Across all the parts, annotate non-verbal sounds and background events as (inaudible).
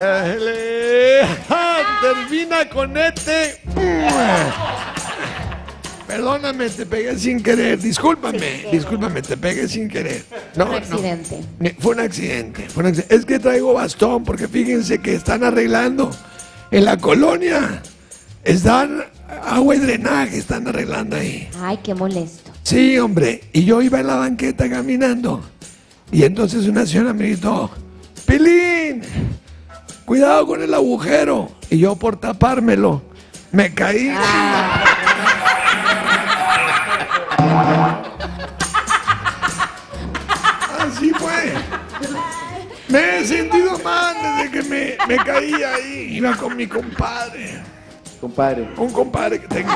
Ele- Termina con este. Perdóname, te pegué sin querer. Discúlpame, discúlpame, te pegué sin querer. No, Un no. accidente. Fue un accidente, fue un accidente. Es que traigo bastón porque fíjense que están arreglando en la colonia. Están agua y drenaje, están arreglando ahí. Ay, qué molesto. Sí, hombre. Y yo iba en la banqueta caminando. Y entonces una señora me gritó, Pilín, cuidado con el agujero. Y yo por tapármelo, me caí. Así fue. Me he sentido mal desde que me, me caí ahí. Iba con mi compadre. Compadre. Un compadre que tengo.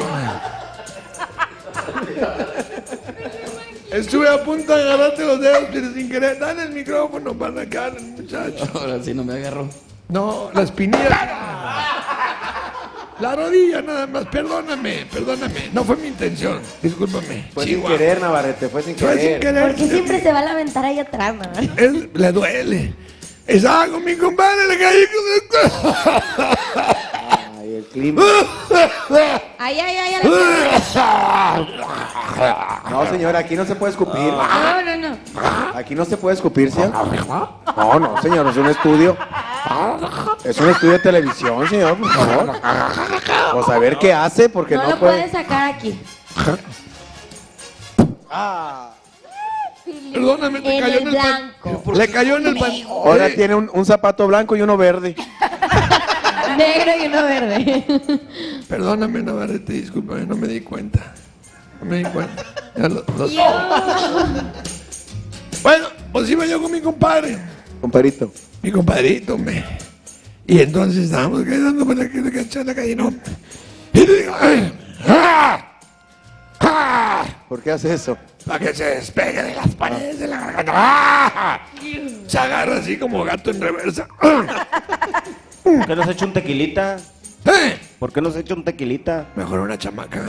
Estuve a punto de agarrarte los dedos, pero sin querer. Dale el micrófono para la cara, muchacho. Ahora sí no me agarró. No, la espinilla. La rodilla nada más. Perdóname, perdóname. No fue mi intención. Discúlpame. Fue sin Chihuahua. querer, Navarrete, fue sin Fue sin querer. querer. Porque siempre se va a lamentar ahí atrás, ¿no? Él le duele. Estaba con mi compadre, le caí con Ay, el clima. Ay, ay, ay, a la No, señora, aquí no se puede escupir. No, no, no. Aquí no se puede escupir, ¿sí? No, no, señor, es un estudio. Es un estudio de televisión, señor, por favor. Pues a ver qué hace, porque No no, lo puede. sacar aquí. Perdóname, te En cayó el en el blanco. Le cayó en el pan. Ahora tiene un, un zapato blanco y uno verde. (laughs) Negro y uno verde. Perdóname, Navarrete, discúlpame, no me di cuenta. No me di cuenta. Ya lo- lo- Bueno, pues iba yo con mi compadre. Compadrito. Mi compadrito, me. Y entonces estábamos quedando para que le cachara la calle, ¿no? Y le digo, ¡ay! ¡Ah! ¡Ah! ¿Por qué hace eso? Para que se despegue de las paredes de la garganta. ¡Ah! Se agarra así como gato en reversa. ¿Por qué no se echa un tequilita? ¡Eh! ¿Por qué no se echa un tequilita? Mejor una chamaca. (laughs)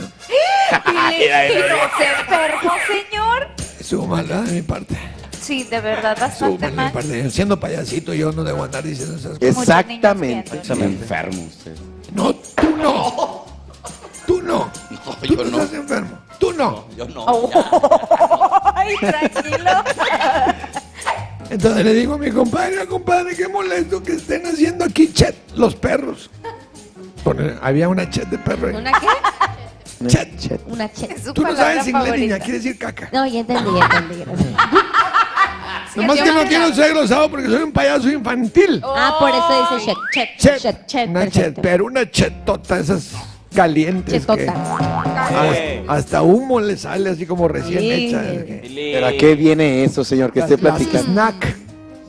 se enfermó, señor. Estuvo maldad de mi parte. Sí, de verdad, bastante mal. Siendo payasito yo no debo andar diciendo esas cosas. Exactamente. Se me enfermo usted. No, tú no. Tú no. Tú yo no no. estás enfermo. Tú no. Yo no. (laughs) Ay, tranquilo. Entonces le digo a mi compadre, compadre, qué molesto que estén haciendo aquí chet los perros. Pone- había una chet de perro ahí. ¿Una qué? Chet. Una su Tú no sabes inglés, favorita. niña, quiere decir caca. No, ya entendí, ya entendí. Gracias. Nomás que no quiero ser grosado porque soy un payaso infantil. Ah, por eso dice chet. Chet. Chet, chet, una chet, pero una chetota, esas calientes. que Chetota. hasta, hasta humo le sale así como recién hecha. ¿Pero a qué viene eso, señor, que esté platicando? snack.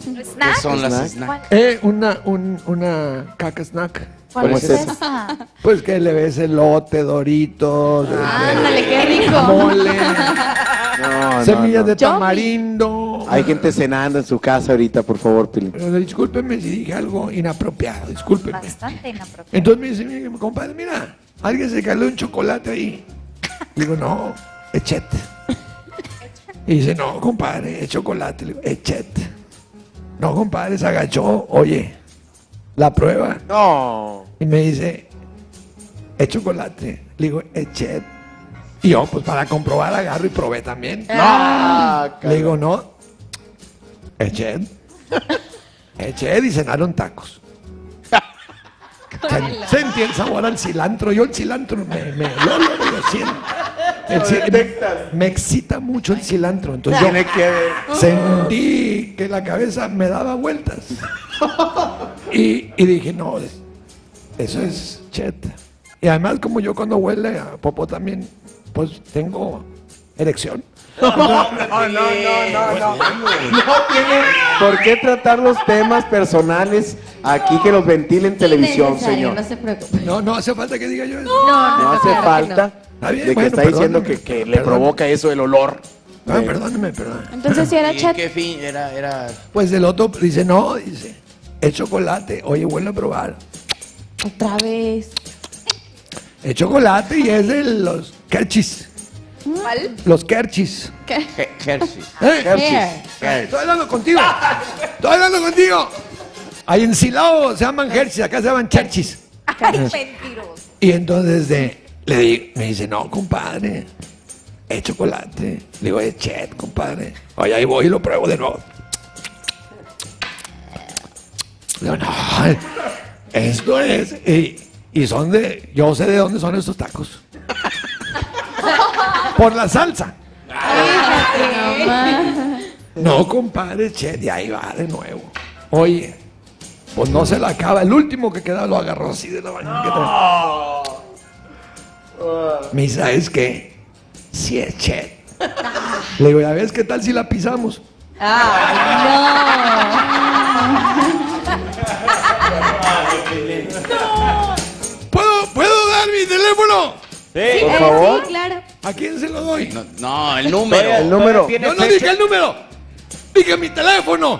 ¿Snack? ¿Qué son las Snack. snacks? Eh, una, un- una caca snack. ¿Cuál ¿Cómo es es esa? eso? Pues que le ves elote, doritos, este, Ándale, qué rico. mole, (laughs) No, no, semillas no. de Yomi. tamarindo. Hay gente cenando en su casa ahorita, por favor, Pilín. Pero discúlpeme si dije algo inapropiado, discúlpeme. Bastante inapropiado. Entonces me dice mi compadre, mira, alguien se caló un chocolate ahí. Digo, no, es chet. Y dice, no, compadre, es chocolate. Le digo, es chet. No, compadre, se agachó. Oye, la prueba. No. Y me dice, es chocolate. Le digo, es chet. Y yo, pues para comprobar, agarro y probé también. Ah, Le digo, no, es chet. Es chet y cenaron tacos. (laughs) Se- Sentí el sabor al cilantro. Yo el cilantro me, me, yo lo, lo siento. El me, me excita mucho el cilantro. Entonces yo Tiene que ver. sentí que la cabeza me daba vueltas. Y, y dije, no, es- eso es chet. Y además, como yo cuando huele a popó también, pues tengo erección. No, no, no, no, no. No tiene por qué tratar los temas personales aquí que los ventile en televisión, señor. No se preocupe. No, no hace falta que diga yo eso. No, no, No no, hace falta Está bien, de que bueno, está diciendo perdóneme, que, que le provoca eso el olor. Ah, perdóneme, perdón. Entonces, si era ¿Y chat. qué fin? Era, era... Pues el otro dice, no, dice, es chocolate. Oye, vuelve a probar. Otra vez. Es chocolate y es de los Kerchis. ¿Cuál? Los Kerchis. (laughs) ¿Eh? Hershey's. Here. Estoy hablando contigo. Estoy hablando contigo. Ahí en Silao se llaman Hershey's, acá se llaman Cherchis. Mentiroso. Y entonces de, le di- me dice, no, compadre, es chocolate. Le digo, es chet, compadre. Oye, ahí voy y lo pruebo de nuevo. Le digo, no, esto es. Y, y son de, yo sé de dónde son estos tacos. Por la salsa. No, compadre, che, de ahí va de nuevo. Oye, pues no se la acaba. El último que queda lo agarró así de la banqueta. Me dice, ¿sabes qué? Sí es che. Le digo, ¿ya ves qué tal si la pisamos? ¿Puedo, ¿Puedo dar mi teléfono? Sí. Por favor. Sí, claro. ¿A quién se lo doy? No, no, el número. El número. No dije el número, dije mi teléfono.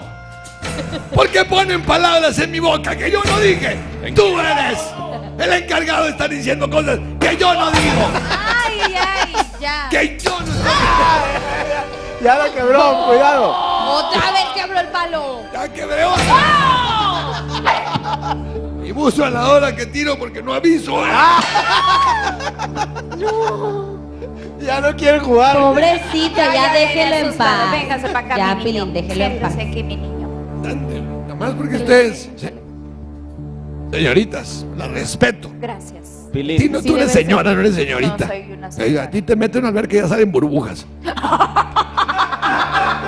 ¿Por qué ponen palabras en mi boca que yo no dije? Tú eres el encargado de estar diciendo cosas que yo no digo, Ay, ay, ya. que yo no (laughs) Ya la quebró, cuidado. Otra vez que habló el palo. Ya quebré otra. Y buzo a la hora que tiro porque no aviso. ¿eh? (laughs) Ya no quiere jugar. Pobrecita, ya, déjelo en paz. Véngase para acá, Ya, mi niño. Pilín, déjelo en paz. Aquí, mi niño. Nada más porque ustedes, se- señoritas, las respeto. Gracias. Pili, Ti no, Sí, tú eres debe ser. señora, no eres señorita. No, soy una Oiga, señora. a ti te meten al ver que ya salen burbujas.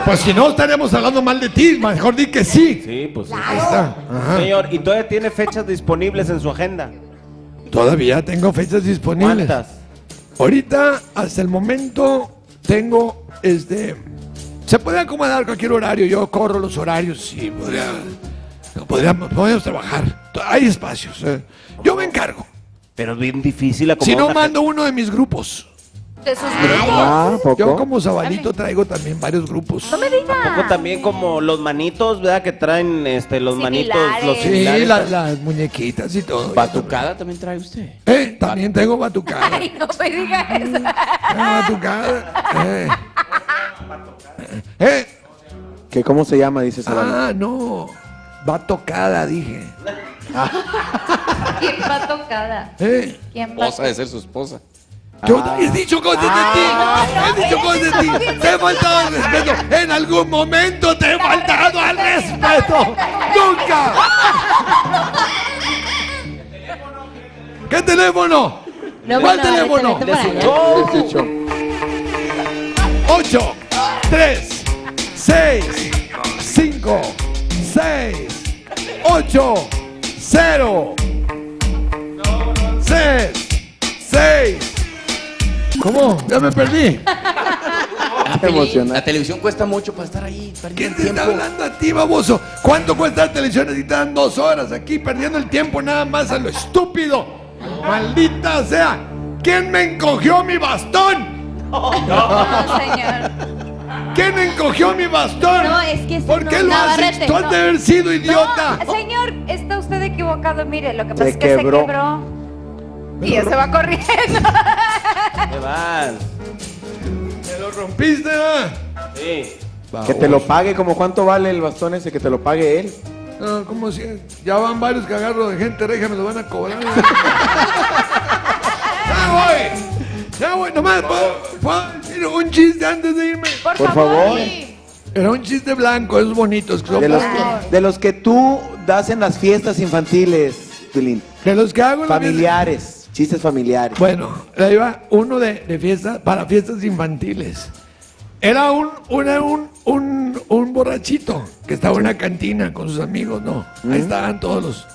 pues si no, estaríamos hablando mal de ti. Mejor di que sí. Sí, pues sí. Ahí está. Ajá. Señor, ¿y todavía tiene fechas disponibles en su agenda? Todavía tengo fechas disponibles. ¿Cuántas? Ahorita, hasta el momento, tengo este. Se puede acomodar cualquier horario. Yo corro los horarios y podría. Podríamos, podríamos trabajar. Hay espacios. eh. Yo me encargo. Pero es bien difícil Si acomodar no, una mando uno de mis grupos. De sus grupos. Ah, Yo como Zabalito traigo también varios grupos. No me digas. Poco también como los manitos, ¿verdad? Que traen este, los manitos, los Similares. Sí, la- las muñequitas y todo. Batucada también trae usted. Eh, también tengo batucada. (laughs) Ay, no me digas eso. Tengo batucada. Eh. Eh. ¿Qué, ¿Cómo se llama? Dice Zabalí. Ah, no. Va tocada, dije. (laughs) ¿Quién va tocada? Eh. ¿Quién va Esposa de ser su esposa. Yo he dicho cosas de ti. He dicho cosas de ti. Te he faltado al respeto. En algún momento te he faltado al respeto. Nunca. ¿Qué teléfono? No, ¿Cuál teléfono? vete, vete para allá. Ese show. 8, 3, 6, 5, 6, 8, 0, 6, 6. ¿Cómo? Ya me perdí. Emocionante. La televisión cuesta mucho para estar ahí ¿Quién perdiendo te está hablando a ti, baboso? ¿Cuánto cuesta la televisión? Dan dos horas aquí perdiendo el tiempo nada más a lo estúpido. Maldita sea. ¿Quién me encogió mi bastón? No, señor. ¿Quién encogió mi bastón? No, es que ¿Por no, qué lo haces? Tú has no. de haber sido idiota. No, señor, está usted equivocado. Mire, lo que pasa Se es que quebró. se quebró. Y ya se va corriendo. ¿Qué vas? Me lo rompiste. Sí. Que te lo pague, como cuánto vale el bastón ese, que te lo pague él. No, como si ya van varios que agarro de gente regia, me lo van a cobrar. (laughs) ya voy, ya voy, nomás puedo, puedo decir un chiste antes de irme. Por, Por favor. Era un chiste blanco, esos bonitos, que son De los, blancos. que, de los que tú das en las fiestas infantiles, Pilín. de los que hago en Familiares, chistes familiares. Bueno, ahí va uno de, de fiesta, para fiestas infantiles. Era un, una- un, un, un borrachito que estaba en una cantina con sus amigos, ¿no? Ahí estaban todos los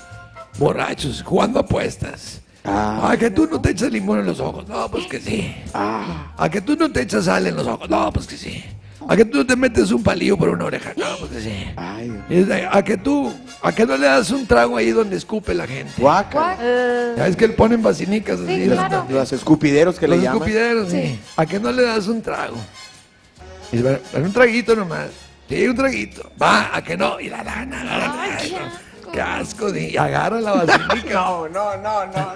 borrachos jugando apuestas. Ah. A que tú no te echas limón en los ojos, no, pues que sí. Ah, A que tú no te echas sal en los ojos, no, pues que sí. A que tú no te metes un palillo por una oreja, no, pues sí. ay, es A que tú, a que no le das un trago ahí donde escupe la gente. guaca. Ya ves que le ponen vacinicas así. Sí, las- claro. Los escupideros que los le llaman. escupideros, sí. ¿A que no le das un trago? Y dice, "Bueno, dame un traguito nomás. Sí, un traguito. Va, ¿a que no? Y la lana, la lana. Ay. Qué asco, sí. Y agarra la vacinica. (laughs) No, no, no, no,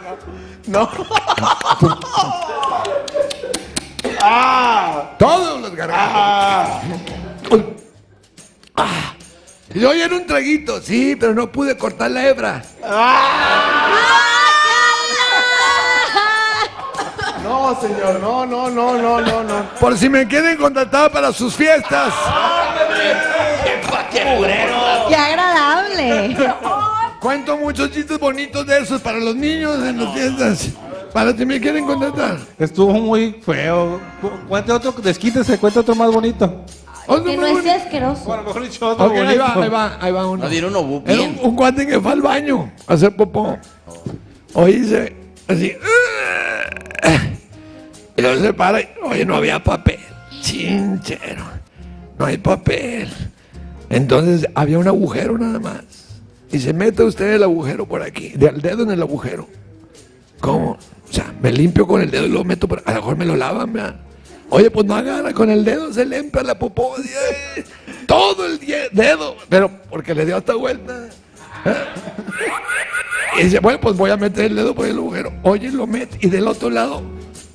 no. No. (laughs) Todos los gargajos. Ah. Y yo, era un traguito. Sí, pero no pude cortar la hebra. No, señor, no, no, no, no, no, no. Por si me quieren contratar para sus fiestas. ¡Qué agradable! Cuento muchos chistes bonitos de esos para los niños en las fiestas. Para si me quieren contratar. Estuvo muy feo. Cu- Cuente otro, desquítese, cuente otro más bonito. Que no bonito. asqueroso. Bueno, mejor dicho otro ahí va, ahí va, ahí va uno. No dieron uno Era un, un cuate que fue al baño a hacer popó. Oíse, así. Y luego se para y, oye, no había papel. Chinchero. No hay papel. Entonces había un agujero nada más. Y se mete usted el agujero por aquí, del dedo en el agujero. ¿Cómo? O sea, me limpio con el dedo y lo meto por. A lo mejor me lo lavan, ¿verdad? Oye, pues no agarra, con el dedo se limpia la popó. eh, Todo el dedo. Pero porque le dio hasta vuelta. Y dice, bueno, pues voy a meter el dedo por el agujero. Oye, lo mete. Y del otro lado,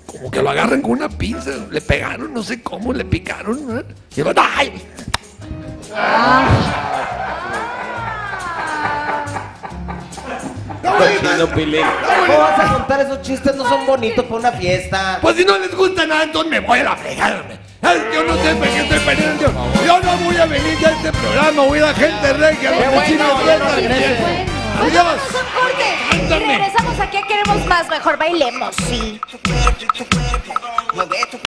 como que lo agarran con una pinza. Le pegaron, no sé cómo, le picaron. ¿verdad? Y otro, ¡ay! Cochino. ¿Cómo vas a contar esos chistes? No son bonitos para una fiesta. Pues si no les gusta nada, entonces me voy a la fregada. Ay, Yo no sé por qué estoy perdiendo. Yo no voy a venir a este programa, voy a la gente regia. Qué bueno. Pues Adiós. vamos a un corte. Y Ándame. regresamos aquí a Queremos Más. Mejor bailemos, sí.